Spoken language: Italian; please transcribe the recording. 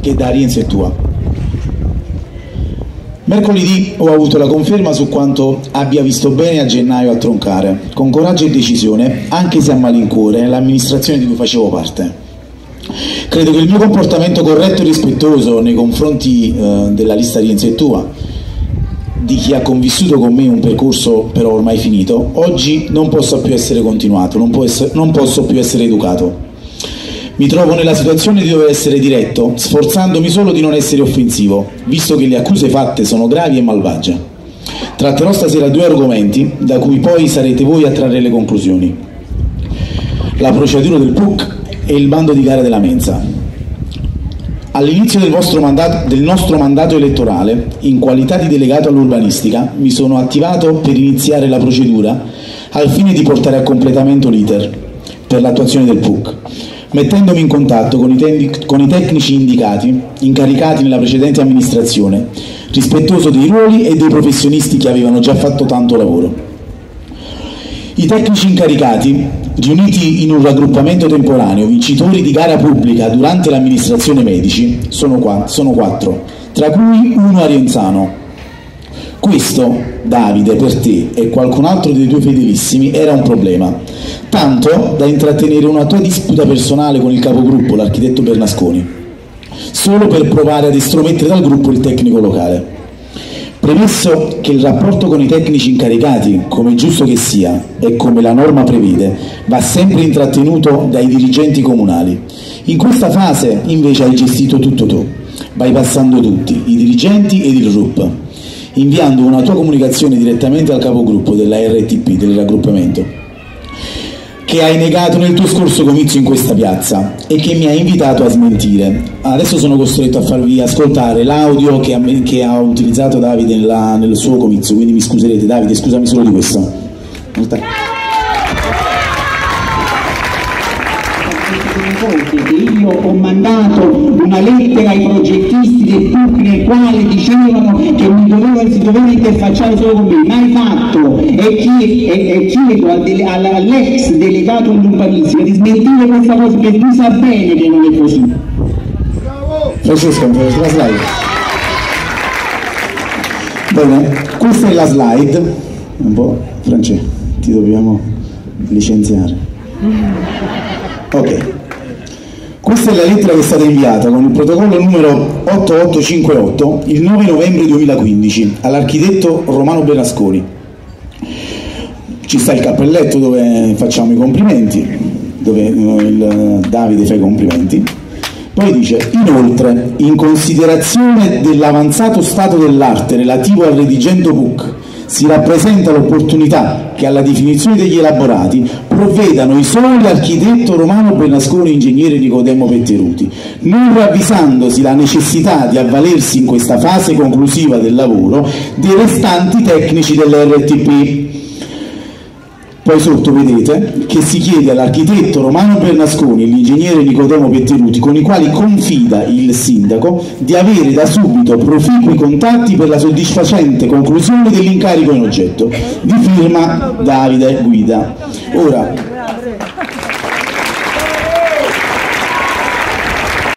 che da Rienzo è tua. Mercoledì ho avuto la conferma su quanto abbia visto bene a gennaio a troncare, con coraggio e decisione, anche se a malincuore, l'amministrazione di cui facevo parte. Credo che il mio comportamento corretto e rispettoso nei confronti eh, della lista Rienzo è tua, di chi ha convissuto con me un percorso però ormai finito, oggi non possa più essere continuato, non, essere, non posso più essere educato. Mi trovo nella situazione di dover essere diretto, sforzandomi solo di non essere offensivo, visto che le accuse fatte sono gravi e malvagie. Tratterò stasera due argomenti, da cui poi sarete voi a trarre le conclusioni. La procedura del PUC e il bando di gara della Mensa. All'inizio del, mandato, del, nostro mandato elettorale, in qualità di delegato all'urbanistica, mi sono attivato per iniziare la procedura al fine di portare a completamento l'iter per l'attuazione del PUC, mettendomi in contatto con i, te- con i tecnici indicati, incaricati nella precedente amministrazione, rispettoso dei ruoli e dei professionisti che avevano già fatto tanto lavoro. I tecnici incaricati, riuniti in un raggruppamento temporaneo, vincitori di gara pubblica durante l'amministrazione medici, sono, qua, sono quattro, tra cui uno arienzano. Questo, Davide, per te e qualcun altro dei tuoi fedelissimi era un problema, tanto da intrattenere una tua disputa personale con il capogruppo, l'architetto Bernasconi, solo per provare ad estromettere dal gruppo il tecnico locale. Premesso che il rapporto con i tecnici incaricati, come giusto che sia e come la norma prevede, va sempre intrattenuto dai dirigenti comunali. In questa fase invece hai gestito tutto tu, bypassando tutti, i dirigenti ed il RUP, inviando una tua comunicazione direttamente al capogruppo della RTP, del raggruppamento che hai negato nel tuo scorso comizio in questa piazza e che mi hai invitato a smentire. Adesso sono costretto a farvi ascoltare l'audio che ha, che ha utilizzato Davide nella, nel suo comizio, quindi mi scuserete. Davide, scusami solo di questo. Molta... che io ho mandato una lettera ai progettisti del PUC nel quale dicevano che mi doveva, si doveva interfacciare solo con me, mai fatto e, chi, chiedo all'ex delegato all'urbanistica di smentire questa cosa perché tu sa bene che non è così. Francesco, la slide. Bene, questa è la slide. Un po', Francesco, ti dobbiamo licenziare. Ok. Questa è la lettera che è stata inviata con il protocollo numero 8858 il 9 novembre 2015 all'architetto Romano Berasconi. Ci sta il cappelletto dove facciamo i complimenti, dove il Davide fa i complimenti. Poi dice, inoltre, in considerazione dell'avanzato stato dell'arte relativo al redigendo book si rappresenta l'opportunità che alla definizione degli elaborati provvedano i soli architetto romano Bernasconi e ingegnere Nicodemo Petteruti, non ravvisandosi la necessità di avvalersi in questa fase conclusiva del lavoro dei restanti tecnici dell'RTP poi sotto vedete che si chiede all'architetto Romano Bernasconi e l'ingegnere Nicodemo Petteruti, con i quali confida il sindaco, di avere da subito proficui contatti per la soddisfacente conclusione dell'incarico in oggetto. Di firma Davide Guida. Ora,